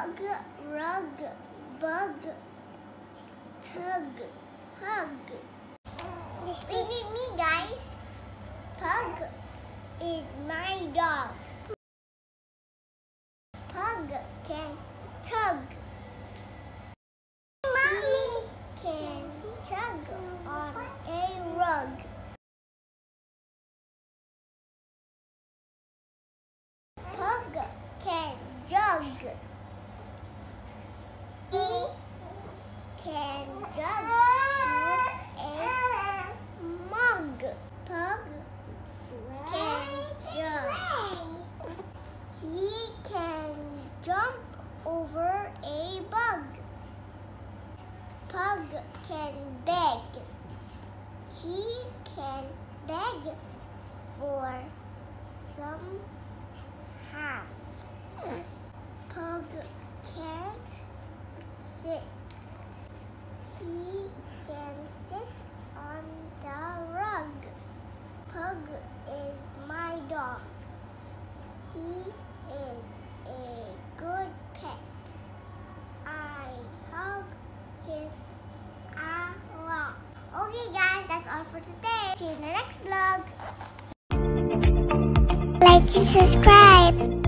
ug, rug, bug, tug, hug. Repeat with me, guys. Pug is my dog. Pug can tug. Mommy can tug on a rug. Pug can jug. He can jug to a mug. Pug can jump. He can jump over a bug. Pug can beg. He can beg for some ham. Pug can sit. He can sit on the rug. Pug is my dog. He is a good pet. I hug him a lot. Okay guys, that's all for today. See you in the next vlog. Like and subscribe.